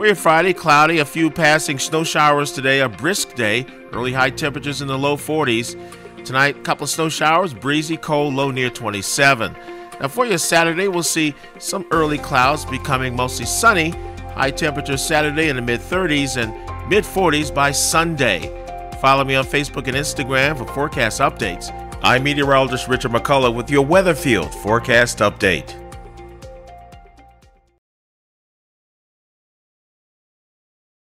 For your Friday, cloudy, a few passing snow showers today, a brisk day, early high temperatures in the low 40s. Tonight, a couple of snow showers, breezy, cold, low near 27. Now, for your Saturday, we'll see some early clouds becoming mostly sunny. High temperatures Saturday in the mid 30s and mid 40s by Sunday. Follow me on Facebook and Instagram for forecast updates. I'm meteorologist Richard McCollough with your Weatherfield forecast update.